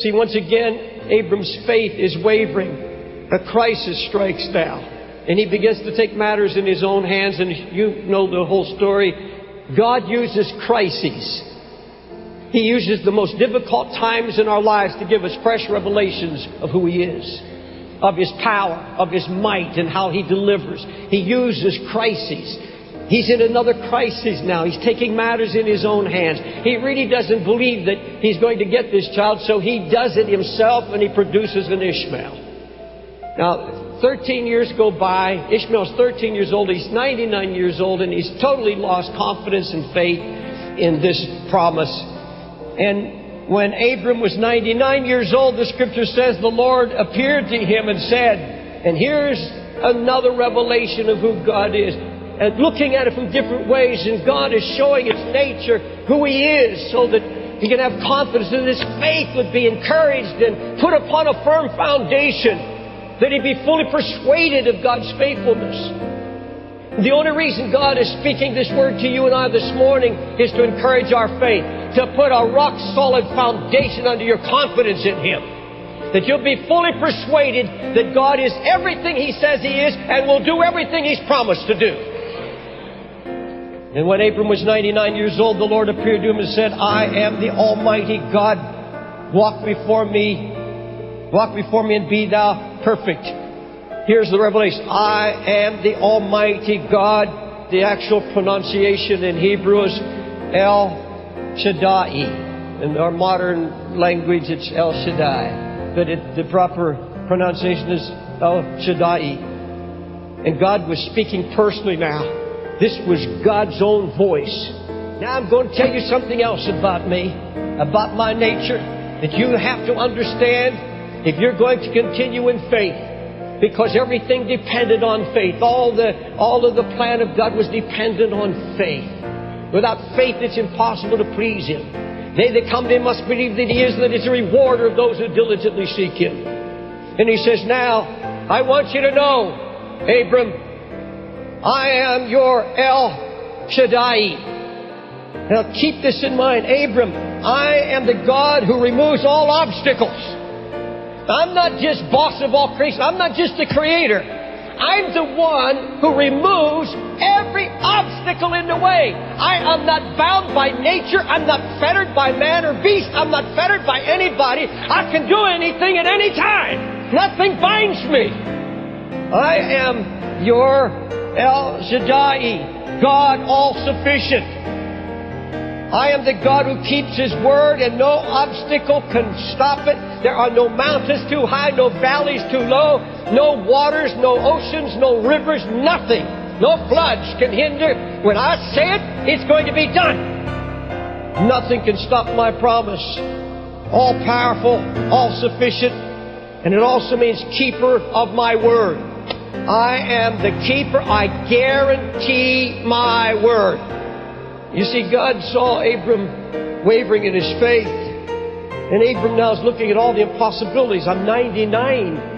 See, once again, Abram's faith is wavering. A crisis strikes now. And he begins to take matters in his own hands, and you know the whole story. God uses crises. He uses the most difficult times in our lives to give us fresh revelations of who He is, of His power, of His might, and how He delivers. He uses crises. He's in another crisis now. He's taking matters in his own hands. He really doesn't believe that he's going to get this child, so he does it himself and he produces an Ishmael. Now, 13 years go by. Ishmael's 13 years old. He's 99 years old, and he's totally lost confidence and faith in this promise. And when Abram was 99 years old, the scripture says the Lord appeared to him and said, and here's another revelation of who God is and looking at it from different ways, and God is showing its nature, who He is, so that he can have confidence that his faith would be encouraged and put upon a firm foundation, that he be fully persuaded of God's faithfulness. The only reason God is speaking this word to you and I this morning is to encourage our faith, to put a rock solid foundation under your confidence in Him. That you'll be fully persuaded that God is everything He says He is and will do everything He's promised to do. And when Abram was 99 years old, the Lord appeared to him and said, I am the Almighty God. Walk before me. Walk before me and be thou perfect. Here's the revelation. I am the Almighty God. The actual pronunciation in Hebrew is El Shaddai. In our modern language, it's El Shaddai. But it, the proper pronunciation is El Shaddai. And God was speaking personally now. This was God's own voice. Now I'm going to tell you something else about me, about my nature, that you have to understand if you're going to continue in faith. Because everything depended on faith. All the, all of the plan of God was dependent on faith. Without faith, it's impossible to please Him. They that come to Him must believe that He is, that He's a rewarder of those who diligently seek Him. And He says, Now, I want you to know, Abram, I am your El Shaddai. Now keep this in mind. Abram, I am the God who removes all obstacles. I'm not just boss of all creation. I'm not just the creator. I'm the one who removes every obstacle in the way. I am not bound by nature. I'm not fettered by man or beast. I'm not fettered by anybody. I can do anything at any time. Nothing binds me. I am your El Shaddai, God all sufficient. I am the God who keeps His word, and no obstacle can stop it. There are no mountains too high, no valleys too low, no waters, no oceans, no rivers, nothing. No floods can hinder. When I say it, it's going to be done. Nothing can stop my promise. All powerful, all sufficient, and it also means keeper of my word. I am the keeper. I guarantee my word. You see, God saw Abram wavering in his faith. And Abram now is looking at all the impossibilities. I'm 99.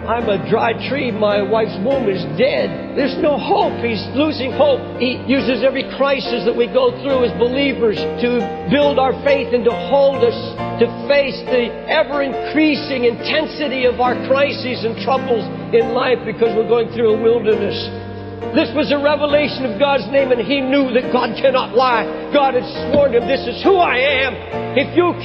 I'm a dry tree. My wife's womb is dead. There's no hope. He's losing hope. He uses every crisis that we go through as believers to build our faith and to hold us to face the ever increasing intensity of our crises and troubles in life because we're going through a wilderness. This was a revelation of God's name, and he knew that God cannot lie. God had sworn him, This is who I am. If you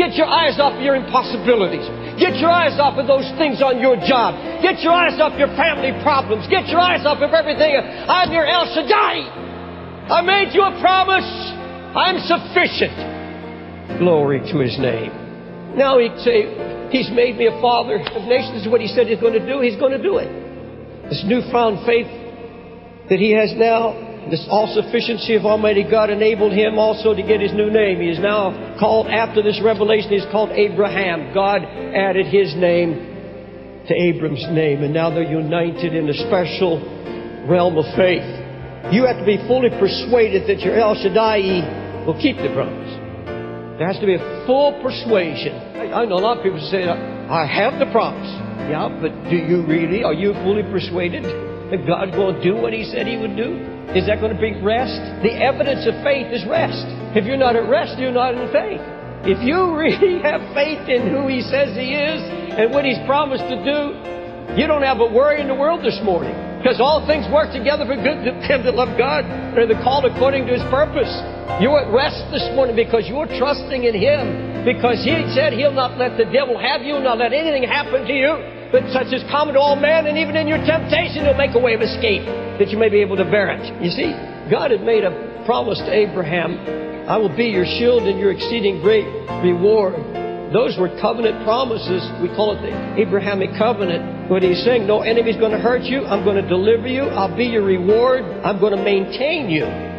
get your eyes off your impossibilities, get your eyes off of those things on your job, get your eyes off your family problems, get your eyes off of everything. I'm your El Shaddai. I made you a promise. I'm sufficient. Glory to his name. Now he'd say, He's made me a father of nations. What he said he's going to do. He's going to do it. This newfound faith that he has now, this all sufficiency of Almighty God enabled him also to get his new name. He is now called, after this revelation, he's called Abraham. God added his name to Abram's name, and now they're united in a special realm of faith. You have to be fully persuaded that your El Shaddai will keep the promise. There has to be a full persuasion. I, I know a lot of people say, I have the promise. Yeah, but do you really? Are you fully persuaded that God's going to do what He said He would do? Is that going to bring rest? The evidence of faith is rest. If you're not at rest, you're not in faith. If you really have faith in who He says He is and what He's promised to do, you don't have a worry in the world this morning. Because all things work together for good to them that love God and are called according to His purpose. You're at rest this morning because you're trusting in Him. Because He said He'll not let the devil have you, not let anything happen to you. But such is common to all men, and even in your temptation, He'll make a way of escape that you may be able to bear it. You see, God had made a promise to Abraham I will be your shield and your exceeding great reward. Those were covenant promises. We call it the Abrahamic covenant. But he's saying, no enemy's going to hurt you. I'm going to deliver you. I'll be your reward. I'm going to maintain you.